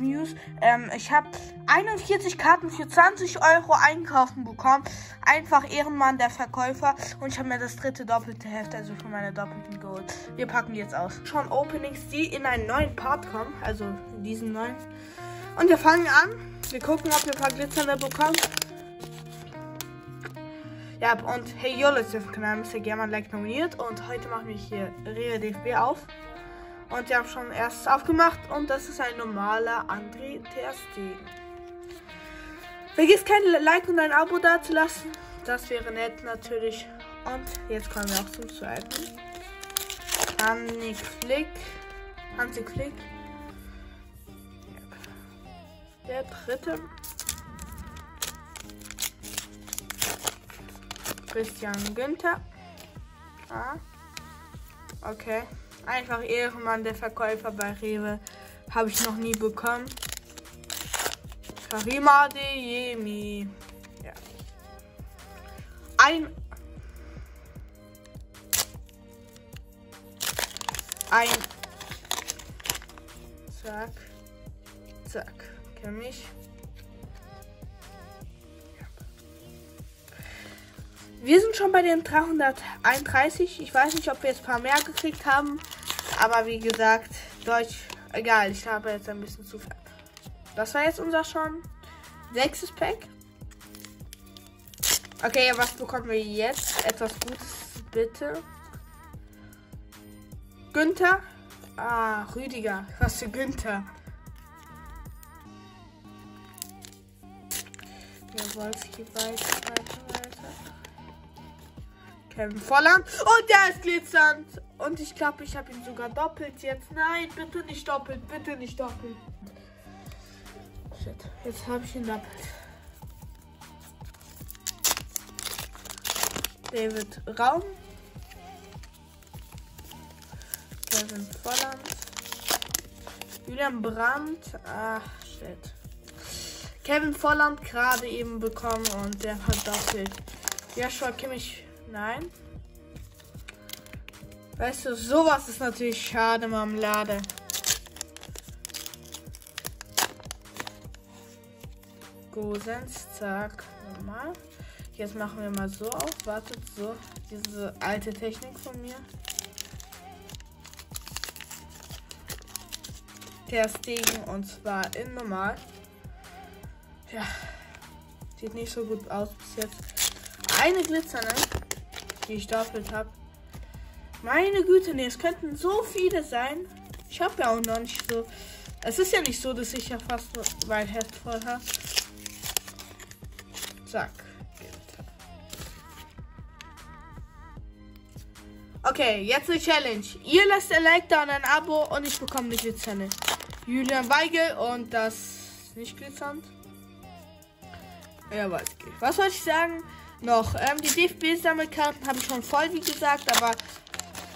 News. Ähm, ich habe 41 Karten für 20 Euro einkaufen bekommen. Einfach Ehrenmann der Verkäufer. Und ich habe mir das dritte doppelte Heft, also für meine doppelten geholt. Wir packen jetzt aus. Schon Openings, die in einen neuen Part kommen. Also in diesen neuen. Und wir fangen an. Wir gucken, ob wir ein paar Glitzernde bekommen. Ja, und hey, yo, Leute, auf dem Kanal Mr. German Like nominiert. Und heute machen wir hier Rewe DFB auf. Und wir haben schon erst aufgemacht und das ist ein normaler André Stegen. Vergiss kein Like und ein Abo da zu lassen. Das wäre nett natürlich. Und jetzt kommen wir auch zum zweiten. Hanni Flick. Hansi Flick. Der dritte. Christian Günther. Ah. Okay. Einfach Ehrenmann, der Verkäufer bei Rewe. Habe ich noch nie bekommen. Karima Deyemi. Ja. Ein. Ein. Zack. Zack. Kenn mich. Wir sind schon bei den 331. Ich weiß nicht, ob wir jetzt ein paar mehr gekriegt haben. Aber wie gesagt, Deutsch, egal. Ich habe jetzt ein bisschen zu viel. Das war jetzt unser schon sechstes Pack. Okay, was bekommen wir jetzt? Etwas Gutes, bitte. Günther. Ah, Rüdiger. Was für Günther. Ja, Wolfsky weiter, weiter, weiter. Kevin Volland. Und der ist glitzernd. Und ich glaube, ich habe ihn sogar doppelt jetzt. Nein, bitte nicht doppelt. Bitte nicht doppelt. Shit. Jetzt habe ich ihn doppelt. David Raum. Kevin Volland. Julian Brandt. Ach, shit. Kevin Volland gerade eben bekommen und der hat doppelt. Joshua Kimmich Nein. Weißt du, sowas ist natürlich schade, Marmelade. Gosens, zack, nochmal. Jetzt machen wir mal so auf. Wartet so, diese alte Technik von mir. Der Stegen und zwar in normal. Ja, sieht nicht so gut aus bis jetzt. Eine glitzernde die ich doppelt habe. Meine Güte, nee, es könnten so viele sein. Ich habe ja auch noch nicht so. Es ist ja nicht so, dass ich ja fast mein Heft voll habe. Zack. Okay, jetzt eine Challenge. Ihr lasst ein Like da und ein Abo und ich bekomme eine Glitzerne. Julian Weigel und das nicht glitzernd. Ja, weiß ich. Was soll ich sagen? Noch. Ähm, die DFB-Sammelkarten habe ich schon voll, wie gesagt, aber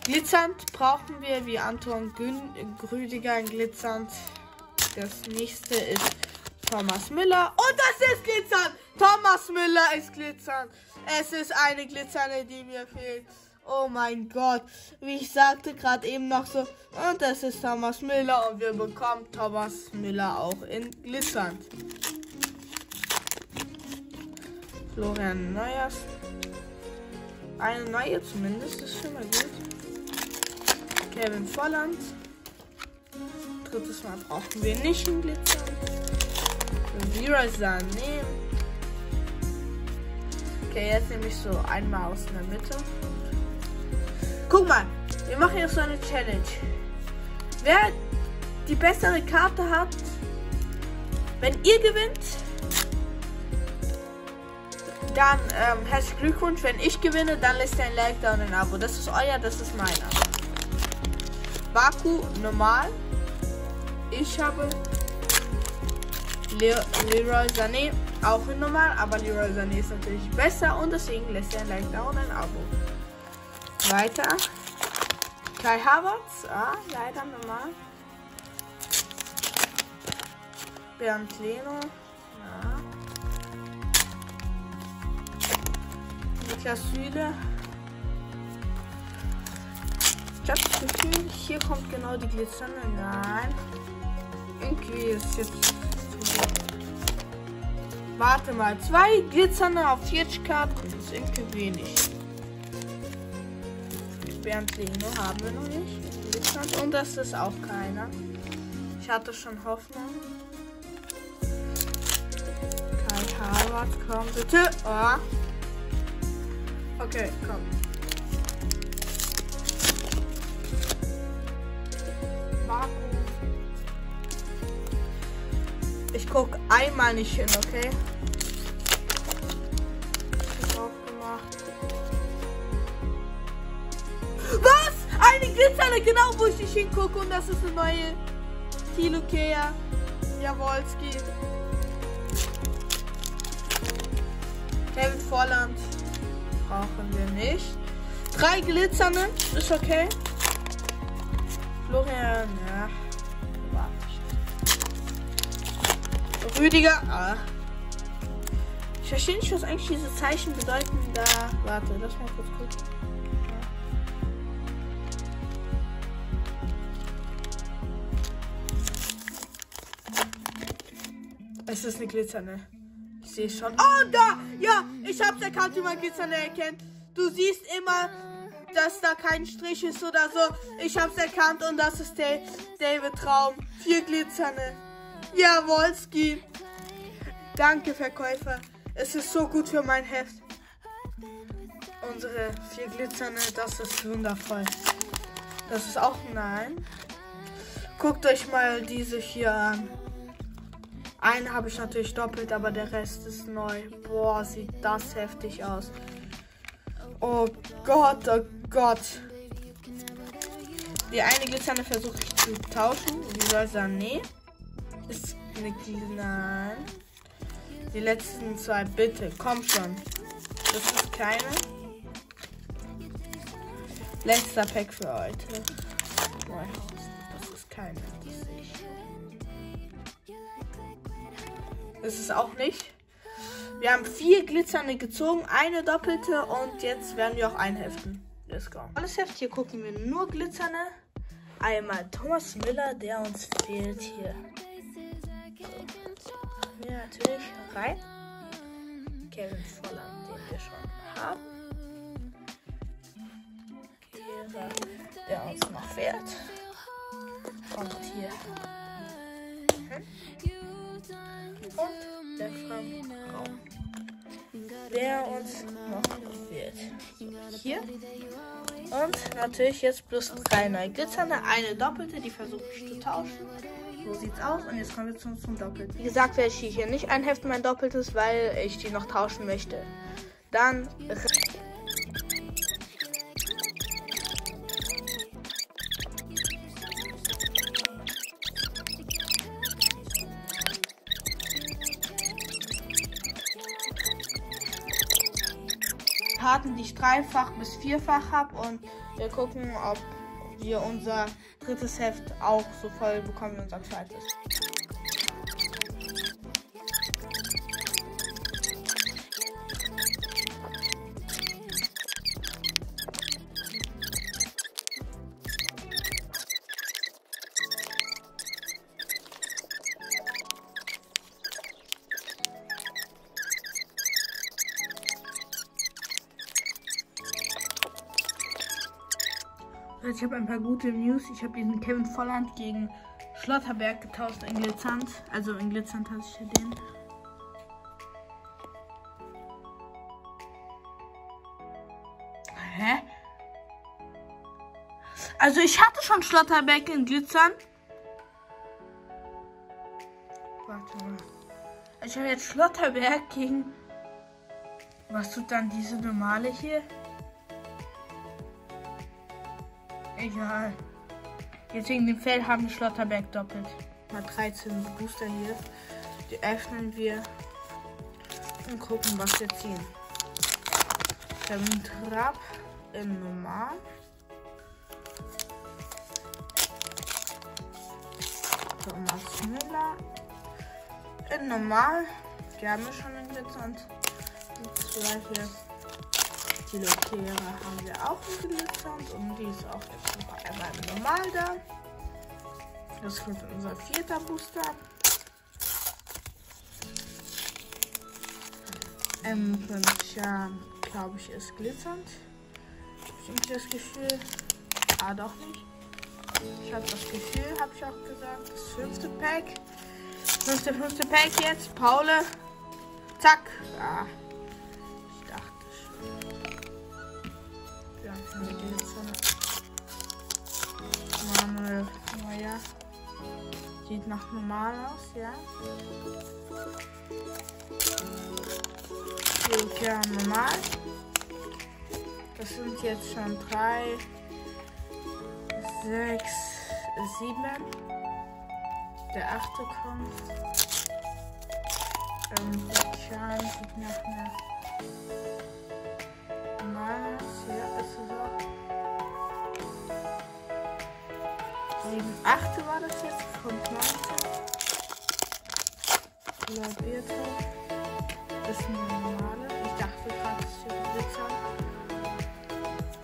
glitzernd brauchen wir wie Anton Gün Grüdiger glitzernd. Das nächste ist Thomas Müller. Und das ist glitzernd! Thomas Müller ist glitzernd. Es ist eine glitzernde, die mir fehlt. Oh mein Gott. Wie ich sagte gerade eben noch so. Und das ist Thomas Müller und wir bekommen Thomas Müller auch in glitzernd. Florian Neuers. Eine neue zumindest, das ist schon mal gut. Kevin Volland. Drittes Mal brauchen wir nicht einen Glitzer. Vira Sané. Okay, jetzt nehme ich so einmal aus der Mitte. Guck mal, wir machen jetzt so eine Challenge. Wer die bessere Karte hat, wenn ihr gewinnt, dann ähm, herzlichen Glückwunsch. Wenn ich gewinne, dann lässt ihr ein Like da und ein Abo. Das ist euer, das ist meiner. Baku normal. Ich habe Le Leroy Sané auch in normal, aber Leroy Sané ist natürlich besser und deswegen lässt er ein Like da und ein Abo. Weiter. Kai Havertz, ah, leider normal. Bernd Leno, Niklas Süle. Ich habe das Gefühl, hier kommt genau die Glitzernde. Nein. Irgendwie ist jetzt. Warte mal, zwei glitzernde auf 40 Karten ist irgendwie wenig. Berntlino haben wir noch nicht. Und das ist auch keiner. Ich hatte schon Hoffnung. Kai Harvard, komm bitte. Oh. Okay, komm. Marco. Ich guck einmal nicht hin, okay? Was? Eine glitzernde, genau wo ich nicht hingucke und das ist eine neue Tilukea Jawolski. Kevin Volland brauchen wir nicht. Drei glitzernde ist okay. Florian, ja. Warte. Rüdiger. Ah. Ich verstehe nicht, was eigentlich diese Zeichen bedeuten. Da. Warte, lass mal kurz gucken. Es ist eine glitzernde. Sehe schon. Oh, da! Ja, ich hab's erkannt, wie man glitzernde erkennt. Du siehst immer, dass da kein Strich ist oder so. Ich hab's erkannt und das ist der David Traum. Vier glitzernde. Jawolski. Danke, Verkäufer. Es ist so gut für mein Heft. Unsere vier glitzernde, das ist wundervoll. Das ist auch nein. Guckt euch mal diese hier an. Eine habe ich natürlich doppelt, aber der Rest ist neu. Boah, sieht das heftig aus. Oh Gott, oh Gott. Die eine glitzernde versuche ich zu tauschen. Die soll sagen, nee. Ist eine Nein. Die letzten zwei, bitte. Komm schon. Das ist keine. Letzter Pack für heute. Das ist keine. Ist auch nicht. Wir haben vier glitzernde gezogen, eine doppelte und jetzt werden wir auch einheften. Let's go. Alles Heft, hier gucken wir nur glitzernde. Einmal Thomas Miller, der uns fehlt hier. So. Ja, natürlich rein. Kevin Volland, den wir schon haben. Kehrer, der uns noch fehlt. Und hier. Mhm. Und der Raum, der uns noch. So, hier. Und natürlich jetzt plus drei neue glitzernde, eine doppelte, die versuche ich zu tauschen. So sieht's aus. Und jetzt kommen wir zum, zum Doppelten. Wie gesagt, werde ich hier nicht einheften, mein Doppeltes, weil ich die noch tauschen möchte. Dann Karten, die ich dreifach bis vierfach habe. Und wir gucken, ob wir unser drittes Heft auch so voll bekommen wie unser zweites. Ich habe ein paar gute News. Ich habe diesen Kevin Volland gegen Schlotterberg getauscht in Glitzernd. Also in Glitzernd hatte ich ja den. Hä? Also ich hatte schon Schlotterberg in Glitzern. Warte mal. Ich habe jetzt Schlotterberg gegen. Was tut dann diese normale hier? Egal. Jetzt wegen dem Fell haben wir Schlotterberg doppelt. Mal 13 Booster hier. Die öffnen wir und gucken, was wir ziehen. Kevin Trapp in Normal. Thomas Müller in Normal. Die haben wir schon in Glitzernd. Zwei hier. Die Lokere haben wir auch in glitzernd und die ist auch jetzt noch einmal normal da. Das ist unser vierter Booster. M5 Jahren, glaube ich, ist glitzernd. Stimmt das Gefühl? Ah, doch nicht. Ich habe das Gefühl, habe ich auch gesagt. Das fünfte Pack. Fünfte, fünfte Pack jetzt. Paule. Zack. Ah. Sieht nach normal aus, ja. Ja, normal. Das sind jetzt schon drei, sechs, sieben. Der achte kommt. Ähm, der Chan sieht nach einer 7, 8 war das jetzt von Pflanze. Labierte. Das ist eine normale. Ich dachte gerade, das ist eine Blitzer.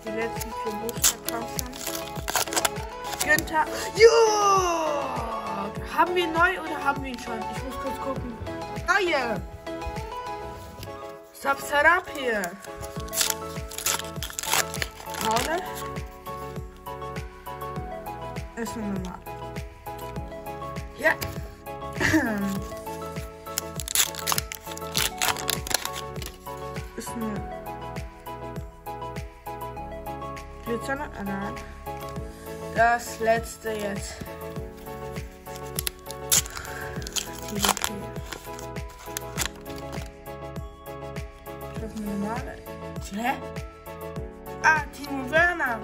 Die letzten vier Buchstaben kommen. Günther. Jo! Haben wir neu oder haben wir ihn schon? Ich muss kurz gucken. Neue! Sapsarapie. Paula. Ist eine normal. Ja. ist eine glitzernde. Ah, nein. Das letzte jetzt. Habe eine normale. Hä? Ah, Timo Werner.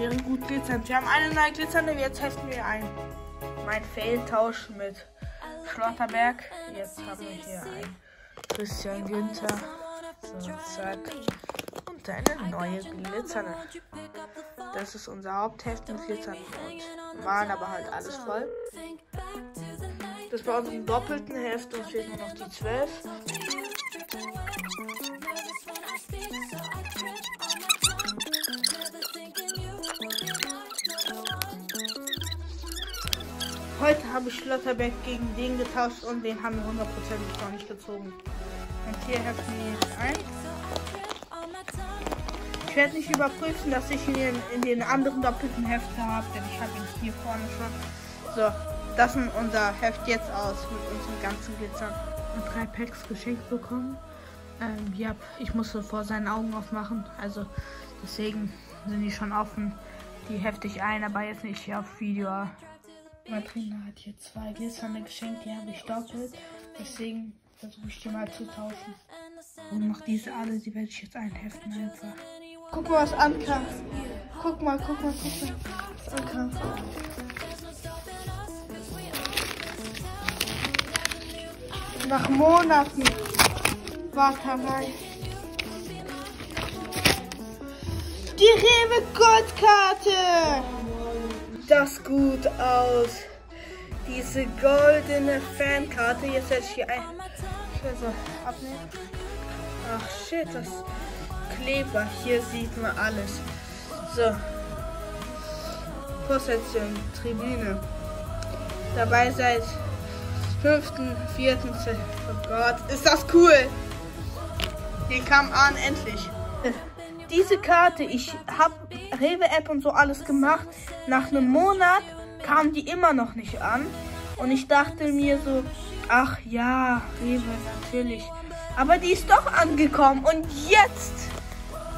Wäre gut glitzernd. Wir haben eine neue glitzernde, jetzt testen wir ein. Mein Fehltausch mit Schlotterberg. Jetzt haben wir hier ein Christian Günther. So, zack. Und eine neue glitzernde. Das ist unser Hauptheft mit glitzernden und waren aber halt alles voll. Das war unserem doppelten Heft, uns fehlt nur noch die 12. Heute habe ich Schlotterbeck gegen den getauscht und den haben wir hundertprozentig noch nicht gezogen. Und hier heften wir jetzt ein. Ich werde nicht überprüfen, dass ich ihn in, in den anderen doppelten Heften habe, denn ich habe ihn hier vorne schon. So, das ist unser Heft jetzt aus mit unseren ganzen Glitzern. Und drei Packs geschenkt bekommen. Ähm, ja, ich musste vor seinen Augen aufmachen, also deswegen sind die schon offen. Die hefte ich ein, aber jetzt nicht hier auf Video. Martina hat hier zwei Glitzernde geschenkt, die habe ich doppelt. Deswegen versuche ich die mal zu tauschen. Und noch diese alle, die werde ich jetzt einheften einfach. Guck mal, was ankam. Guck mal, guck mal, guck mal, was ankam. Nach Monaten Warterei. Die Rewe Goldkarte. Das gut aus. Diese goldene Fankarte. Jetzt setze ich hier ein. So abnehmen. Ach shit, das Kleber. Hier sieht man alles. So. Position, Tribüne. Dabei seit 5.4. Oh Gott, ist das cool. Hier kam an, endlich. Diese Karte, ich habe Rewe-App und so alles gemacht. Nach einem Monat kam die immer noch nicht an. Und ich dachte mir so, ach ja, Rewe, natürlich. Aber die ist doch angekommen. Und jetzt,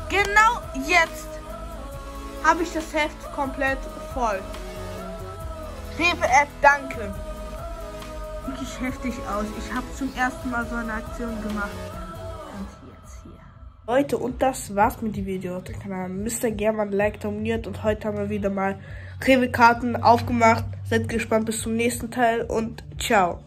genau jetzt, habe ich das Heft komplett voll. Rewe-App, danke. Wirklich heftig aus. Ich habe zum ersten Mal so eine Aktion gemacht. Leute, und das war's mit dem Video dem Kanal. Mr. German liked, abonniert und heute haben wir wieder mal Rewe-Karten aufgemacht. Seid gespannt bis zum nächsten Teil und ciao.